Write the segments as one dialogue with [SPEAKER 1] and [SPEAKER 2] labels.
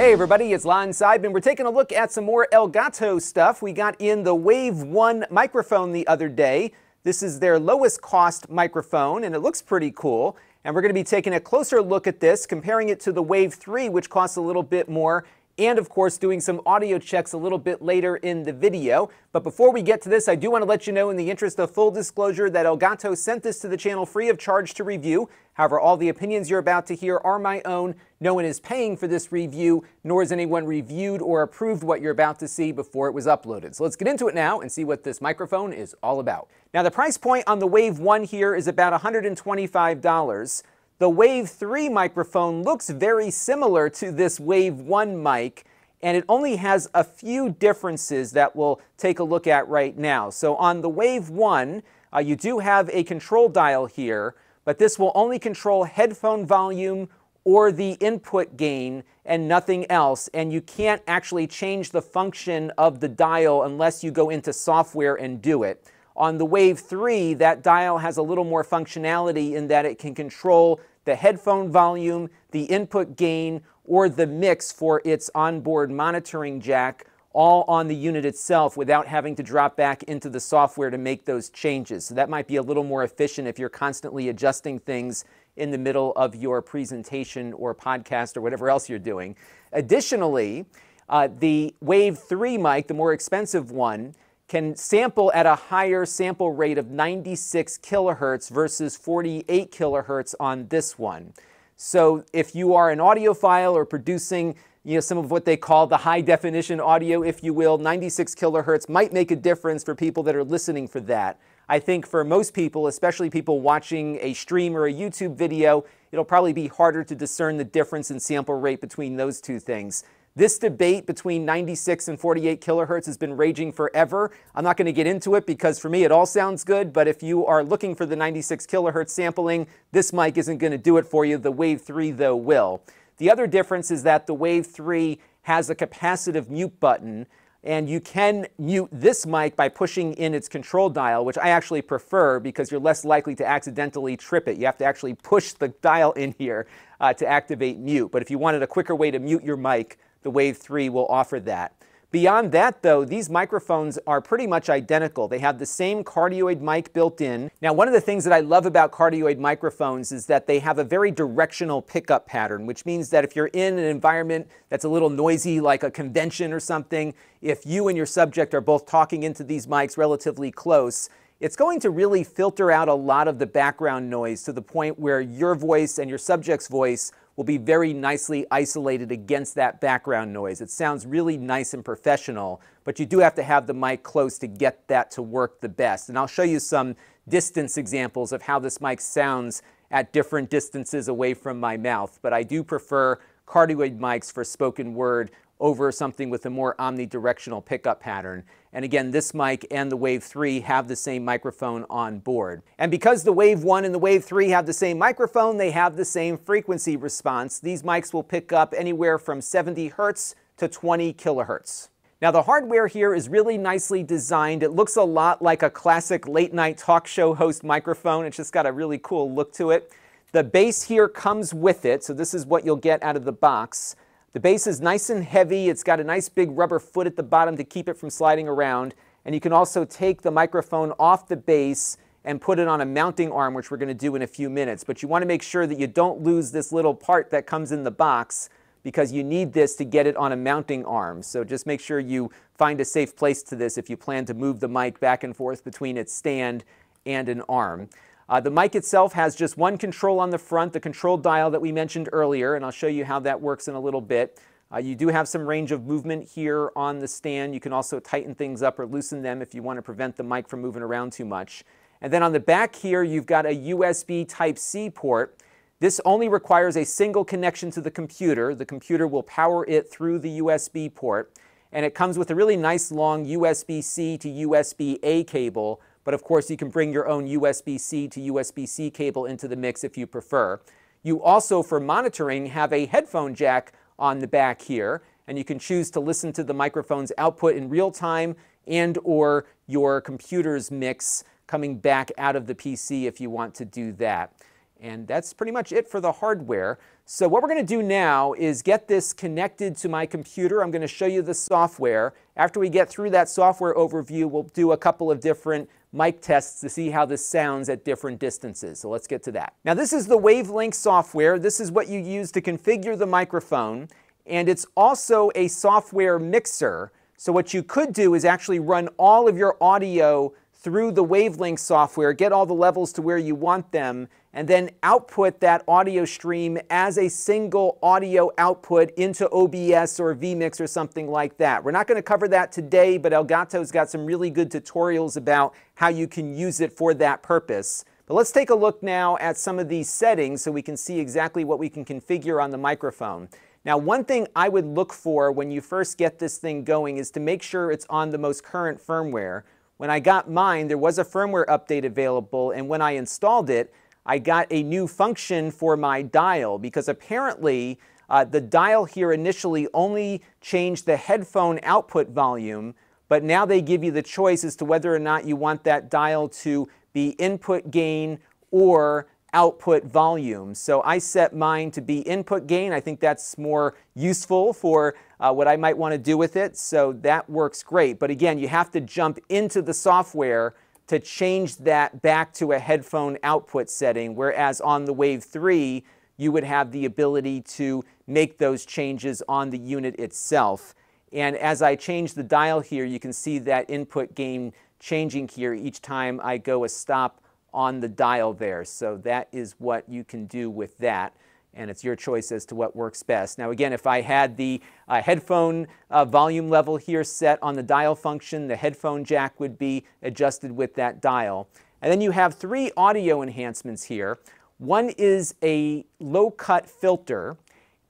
[SPEAKER 1] Hey everybody, it's Lon Seidman. We're taking a look at some more Elgato stuff. We got in the Wave 1 microphone the other day. This is their lowest cost microphone and it looks pretty cool. And we're going to be taking a closer look at this, comparing it to the Wave 3, which costs a little bit more, and of course doing some audio checks a little bit later in the video. But before we get to this, I do want to let you know in the interest of full disclosure that Elgato sent this to the channel free of charge to review. However, all the opinions you're about to hear are my own. No one is paying for this review, nor has anyone reviewed or approved what you're about to see before it was uploaded. So let's get into it now and see what this microphone is all about. Now the price point on the Wave 1 here is about $125. The Wave 3 microphone looks very similar to this Wave 1 mic, and it only has a few differences that we'll take a look at right now. So on the Wave 1, uh, you do have a control dial here, but this will only control headphone volume or the input gain and nothing else. And you can't actually change the function of the dial unless you go into software and do it. On the Wave 3, that dial has a little more functionality in that it can control the headphone volume, the input gain, or the mix for its onboard monitoring jack all on the unit itself without having to drop back into the software to make those changes. So that might be a little more efficient if you're constantly adjusting things in the middle of your presentation or podcast or whatever else you're doing. Additionally, uh, the Wave 3 mic, the more expensive one, can sample at a higher sample rate of 96 kilohertz versus 48 kilohertz on this one. So if you are an audiophile or producing you know, some of what they call the high definition audio, if you will, 96 kilohertz might make a difference for people that are listening for that. I think for most people, especially people watching a stream or a YouTube video, it'll probably be harder to discern the difference in sample rate between those two things. This debate between 96 and 48 kilohertz has been raging forever. I'm not going to get into it because for me it all sounds good, but if you are looking for the 96 kilohertz sampling, this mic isn't going to do it for you. The Wave 3 though will. The other difference is that the Wave 3 has a capacitive mute button and you can mute this mic by pushing in its control dial, which I actually prefer because you're less likely to accidentally trip it. You have to actually push the dial in here uh, to activate mute. But if you wanted a quicker way to mute your mic, the Wave 3 will offer that. Beyond that, though, these microphones are pretty much identical. They have the same cardioid mic built in. Now, one of the things that I love about cardioid microphones is that they have a very directional pickup pattern, which means that if you're in an environment that's a little noisy, like a convention or something, if you and your subject are both talking into these mics relatively close, it's going to really filter out a lot of the background noise to the point where your voice and your subject's voice will be very nicely isolated against that background noise. It sounds really nice and professional, but you do have to have the mic close to get that to work the best. And I'll show you some distance examples of how this mic sounds at different distances away from my mouth. But I do prefer cardioid mics for spoken word over something with a more omnidirectional pickup pattern. And again, this mic and the Wave 3 have the same microphone on board. And because the Wave 1 and the Wave 3 have the same microphone, they have the same frequency response. These mics will pick up anywhere from 70 hertz to 20 kilohertz. Now the hardware here is really nicely designed. It looks a lot like a classic late night talk show host microphone. It's just got a really cool look to it. The base here comes with it, so this is what you'll get out of the box. The base is nice and heavy. It's got a nice big rubber foot at the bottom to keep it from sliding around. And you can also take the microphone off the base and put it on a mounting arm, which we're going to do in a few minutes. But you want to make sure that you don't lose this little part that comes in the box because you need this to get it on a mounting arm. So just make sure you find a safe place to this if you plan to move the mic back and forth between its stand and an arm. Uh, the mic itself has just one control on the front, the control dial that we mentioned earlier, and I'll show you how that works in a little bit. Uh, you do have some range of movement here on the stand. You can also tighten things up or loosen them if you want to prevent the mic from moving around too much. And then on the back here, you've got a USB Type-C port. This only requires a single connection to the computer. The computer will power it through the USB port. And it comes with a really nice long USB-C to USB-A cable but of course, you can bring your own USB-C to USB-C cable into the mix if you prefer. You also, for monitoring, have a headphone jack on the back here, and you can choose to listen to the microphone's output in real time and or your computer's mix coming back out of the PC if you want to do that. And that's pretty much it for the hardware. So what we're going to do now is get this connected to my computer. I'm going to show you the software. After we get through that software overview, we'll do a couple of different mic tests to see how this sounds at different distances. So let's get to that. Now this is the Wavelink software. This is what you use to configure the microphone. And it's also a software mixer. So what you could do is actually run all of your audio through the Wavelink software, get all the levels to where you want them, and then output that audio stream as a single audio output into OBS or vMix or something like that. We're not going to cover that today, but Elgato's got some really good tutorials about how you can use it for that purpose. But let's take a look now at some of these settings so we can see exactly what we can configure on the microphone. Now, one thing I would look for when you first get this thing going is to make sure it's on the most current firmware. When I got mine, there was a firmware update available, and when I installed it, I got a new function for my dial because apparently uh, the dial here initially only changed the headphone output volume, but now they give you the choice as to whether or not you want that dial to be input gain or output volume. So I set mine to be input gain. I think that's more useful for uh, what I might want to do with it. So that works great. But again, you have to jump into the software to change that back to a headphone output setting, whereas on the Wave 3, you would have the ability to make those changes on the unit itself. And as I change the dial here, you can see that input gain changing here each time I go a stop on the dial there. So that is what you can do with that and it's your choice as to what works best. Now again, if I had the uh, headphone uh, volume level here set on the dial function, the headphone jack would be adjusted with that dial. And then you have three audio enhancements here. One is a low cut filter,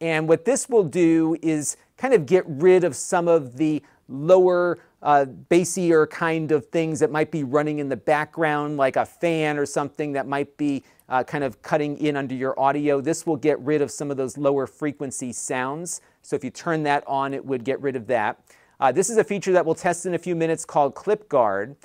[SPEAKER 1] and what this will do is kind of get rid of some of the lower uh, bassier kind of things that might be running in the background, like a fan or something that might be uh, kind of cutting in under your audio. This will get rid of some of those lower frequency sounds. So if you turn that on, it would get rid of that. Uh, this is a feature that we'll test in a few minutes called Clip Guard.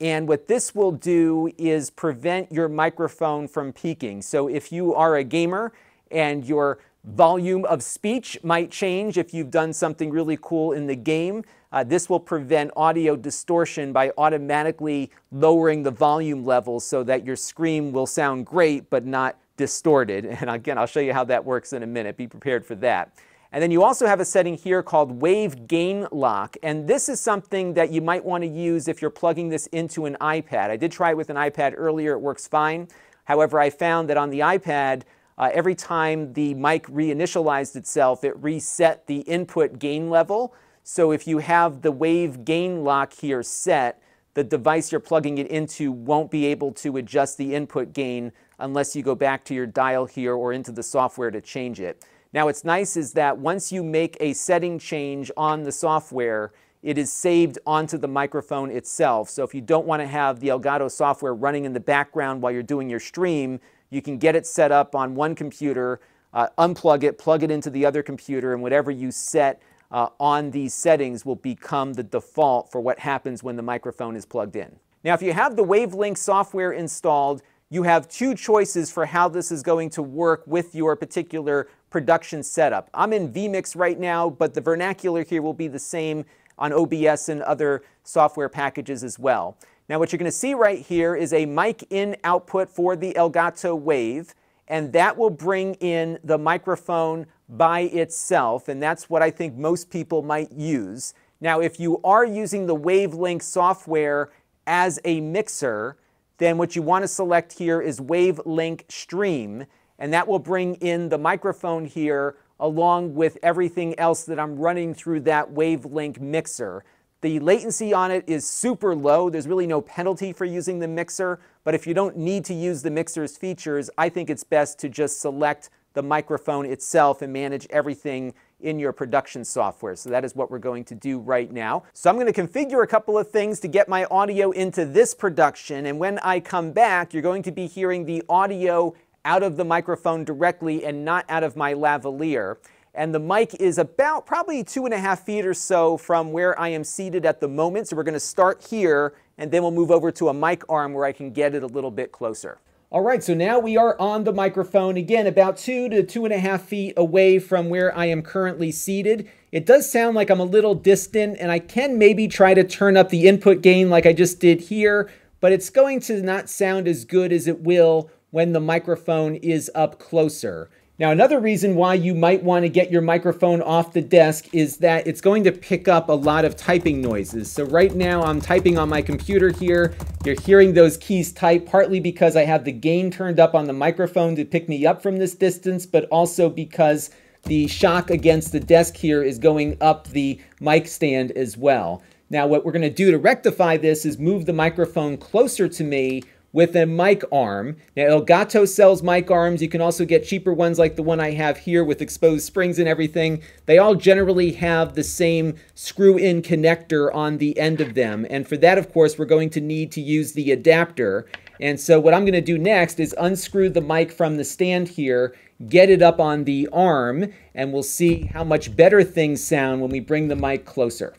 [SPEAKER 1] And what this will do is prevent your microphone from peaking. So if you are a gamer and your volume of speech might change if you've done something really cool in the game, uh, this will prevent audio distortion by automatically lowering the volume levels so that your scream will sound great but not distorted. And again, I'll show you how that works in a minute. Be prepared for that. And then you also have a setting here called Wave Gain Lock. And this is something that you might want to use if you're plugging this into an iPad. I did try it with an iPad earlier. It works fine. However, I found that on the iPad, uh, every time the mic reinitialized itself, it reset the input gain level. So if you have the wave gain lock here set, the device you're plugging it into won't be able to adjust the input gain unless you go back to your dial here or into the software to change it. Now what's nice is that once you make a setting change on the software, it is saved onto the microphone itself. So if you don't want to have the Elgato software running in the background while you're doing your stream, you can get it set up on one computer, uh, unplug it, plug it into the other computer, and whatever you set uh, on these settings will become the default for what happens when the microphone is plugged in. Now, if you have the Wavelink software installed, you have two choices for how this is going to work with your particular production setup. I'm in vMix right now, but the vernacular here will be the same on OBS and other software packages as well. Now what you're going to see right here is a mic in output for the Elgato Wave, and that will bring in the microphone by itself, and that's what I think most people might use. Now, if you are using the Wavelink software as a mixer, then what you want to select here is Wavelink Stream, and that will bring in the microphone here along with everything else that I'm running through that Wavelink mixer. The latency on it is super low. There's really no penalty for using the mixer, but if you don't need to use the mixer's features, I think it's best to just select the microphone itself and manage everything in your production software. So that is what we're going to do right now. So I'm going to configure a couple of things to get my audio into this production. And when I come back, you're going to be hearing the audio out of the microphone directly and not out of my lavalier. And the mic is about probably two and a half feet or so from where I am seated at the moment. So we're going to start here and then we'll move over to a mic arm where I can get it a little bit closer. All right, so now we are on the microphone again, about two to two and a half feet away from where I am currently seated. It does sound like I'm a little distant, and I can maybe try to turn up the input gain like I just did here, but it's going to not sound as good as it will when the microphone is up closer. Now, another reason why you might want to get your microphone off the desk is that it's going to pick up a lot of typing noises. So right now I'm typing on my computer here. You're hearing those keys type partly because I have the gain turned up on the microphone to pick me up from this distance, but also because the shock against the desk here is going up the mic stand as well. Now, what we're going to do to rectify this is move the microphone closer to me with a mic arm. Now, Elgato sells mic arms. You can also get cheaper ones like the one I have here with exposed springs and everything. They all generally have the same screw-in connector on the end of them. And for that, of course, we're going to need to use the adapter. And so what I'm going to do next is unscrew the mic from the stand here, get it up on the arm, and we'll see how much better things sound when we bring the mic closer.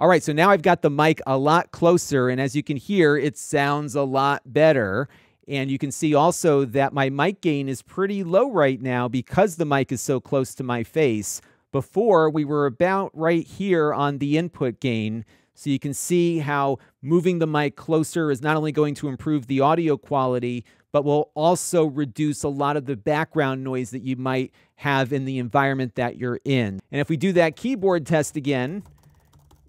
[SPEAKER 1] All right, so now I've got the mic a lot closer, and as you can hear, it sounds a lot better. And you can see also that my mic gain is pretty low right now because the mic is so close to my face. Before, we were about right here on the input gain. So you can see how moving the mic closer is not only going to improve the audio quality, but will also reduce a lot of the background noise that you might have in the environment that you're in. And if we do that keyboard test again,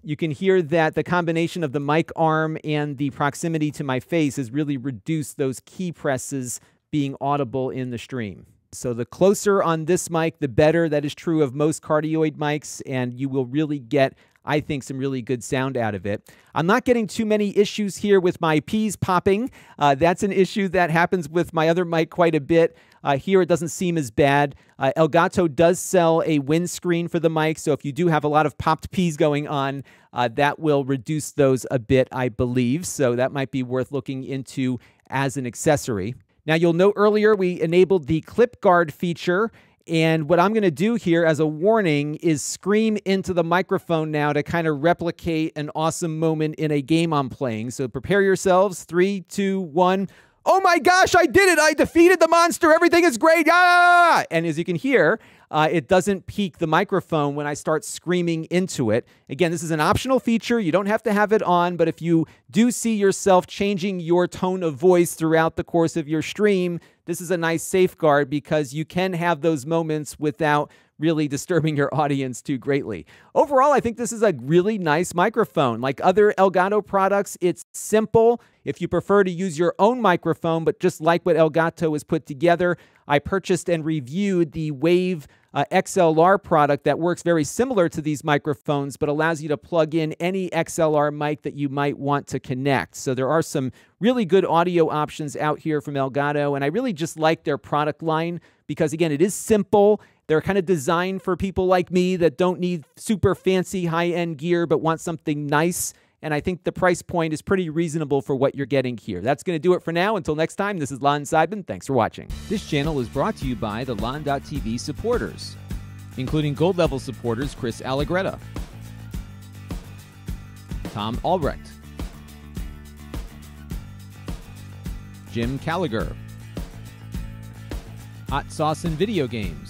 [SPEAKER 1] you can hear that the combination of the mic arm and the proximity to my face has really reduced those key presses being audible in the stream. So the closer on this mic, the better. That is true of most cardioid mics, and you will really get I think, some really good sound out of it. I'm not getting too many issues here with my P's popping. Uh, that's an issue that happens with my other mic quite a bit. Uh, here, it doesn't seem as bad. Uh, Elgato does sell a windscreen for the mic, so if you do have a lot of popped P's going on, uh, that will reduce those a bit, I believe. So that might be worth looking into as an accessory. Now, you'll note earlier we enabled the clip guard feature. And what I'm going to do here as a warning is scream into the microphone now to kind of replicate an awesome moment in a game I'm playing. So prepare yourselves. Three, two, one. Oh my gosh, I did it! I defeated the monster. Everything is great. Ah! And as you can hear, uh, it doesn't peak the microphone when I start screaming into it. Again, this is an optional feature. You don't have to have it on, but if you do see yourself changing your tone of voice throughout the course of your stream, this is a nice safeguard because you can have those moments without really disturbing your audience too greatly. Overall, I think this is a really nice microphone. Like other Elgato products, it's simple. If you prefer to use your own microphone, but just like what Elgato has put together, I purchased and reviewed the Wave uh, XLR product that works very similar to these microphones, but allows you to plug in any XLR mic that you might want to connect. So there are some really good audio options out here from Elgato, and I really just like their product line because, again, it is simple. They're kind of designed for people like me that don't need super fancy high end gear but want something nice and I think the price point is pretty reasonable for what you're getting here. That's going to do it for now. Until next time, this is Lon Seidman. Thanks for watching. This channel is brought to you by the Lon.TV supporters, including gold level supporters Chris Allegretta, Tom Albrecht, Jim Callagher, Hot Sauce and Video Games,